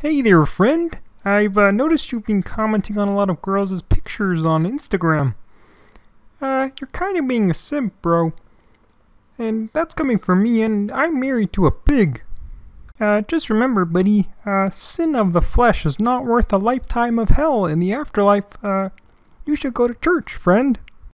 Hey there, friend. I've uh, noticed you've been commenting on a lot of girls' pictures on Instagram. Uh, you're kind of being a simp, bro. And that's coming from me, and I'm married to a pig. Uh, just remember, buddy, uh, sin of the flesh is not worth a lifetime of hell in the afterlife. Uh, you should go to church, friend.